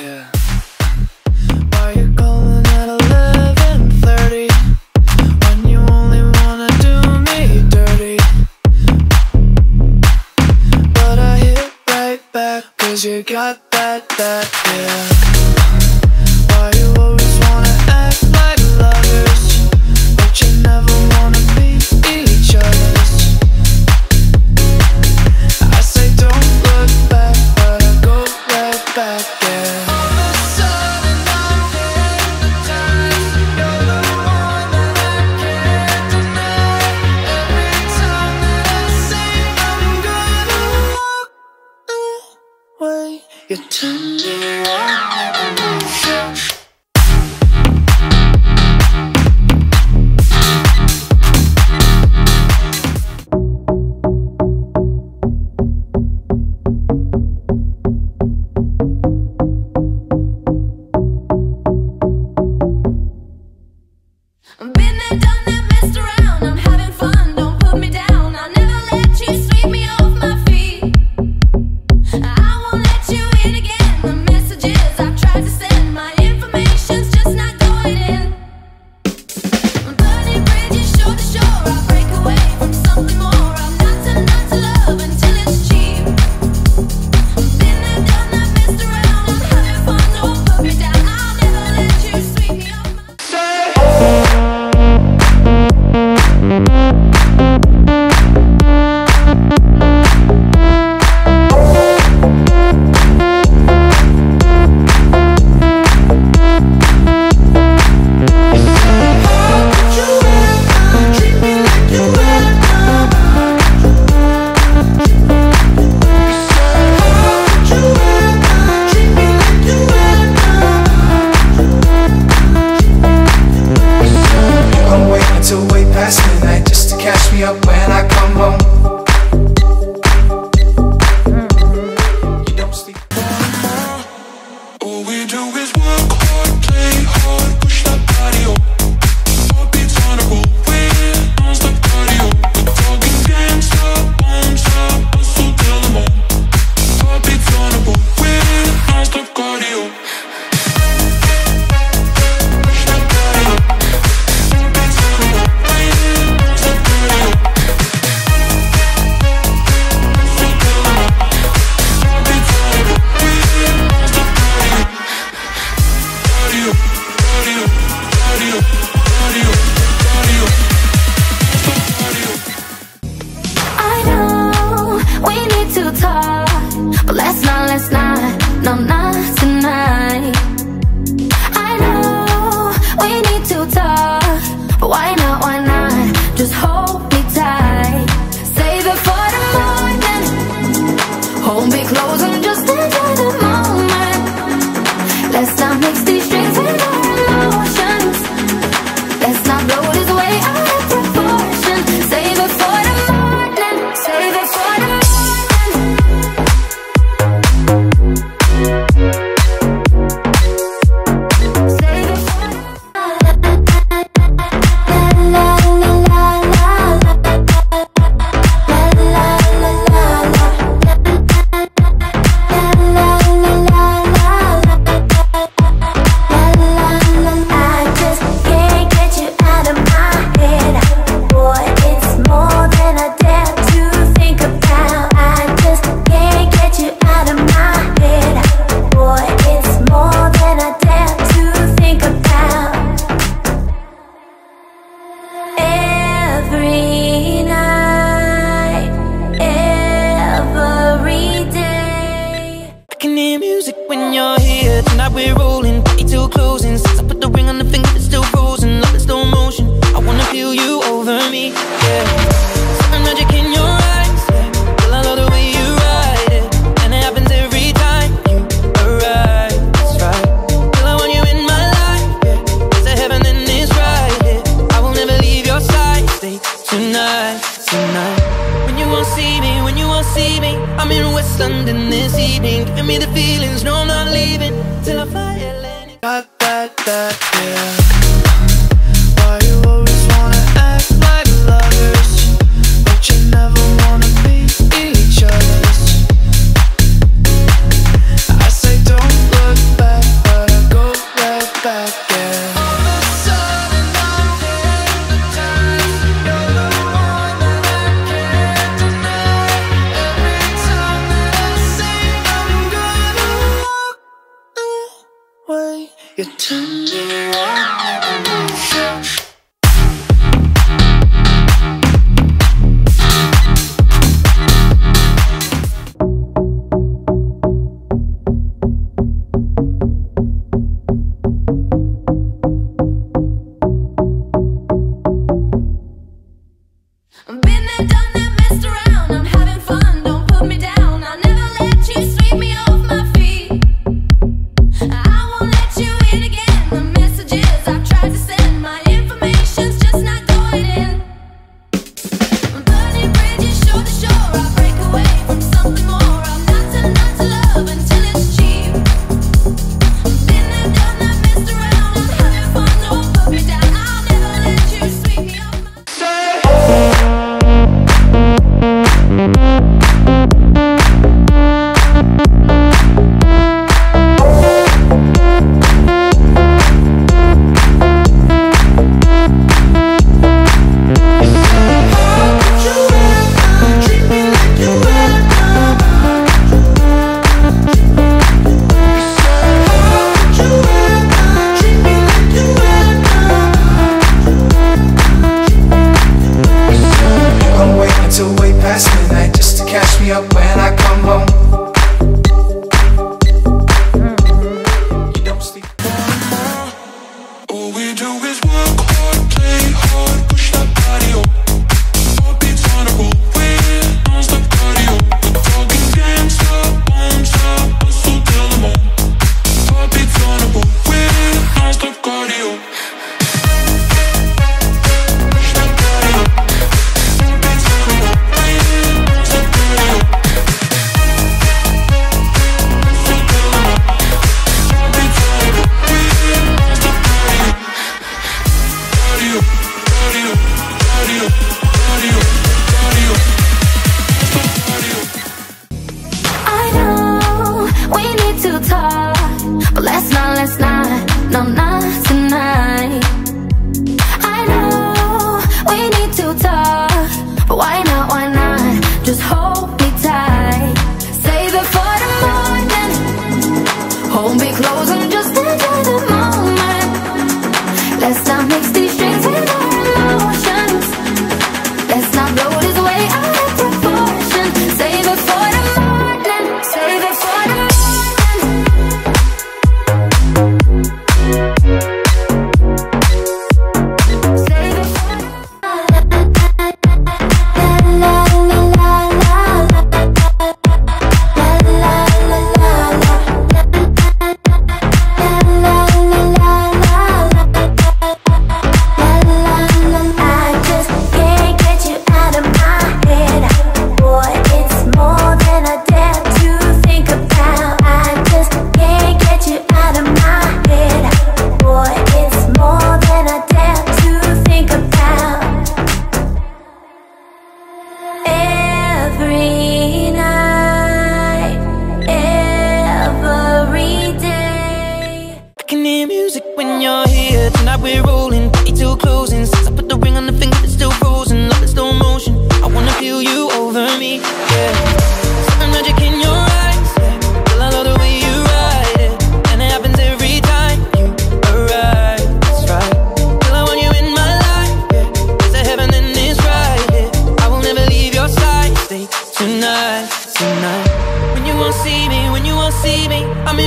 Yeah. last night just to catch me up when I talk But let's not, let's not, no, not tonight. I know we need to talk But why when you're here Tonight we're rolling, party till closing. Since I put the ring on the finger, it's still frozen. Love in slow motion, I wanna feel you over me, yeah. Magic in your eyes, I love the way you ride it. And it happens every time you arrive, I want you in my life, There's a heaven. I will never leave your side, stay tonight, tonight won't see me, when you won't see me I'm in West London this evening Giving me the feelings, no I'm not leaving Till I fly Atlantic Got that, that, yeah. You turn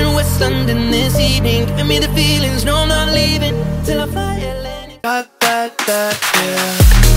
in West London this evening Giving me the feelings, no I'm not leaving Till I fly Atlantic Got that, that, yeah.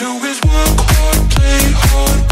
do is work hard, play hard.